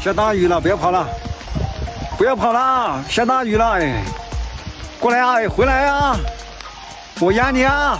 下大雨了，不要跑了，不要跑了，下大雨了，哎，过来啊，回来啊，我养你啊。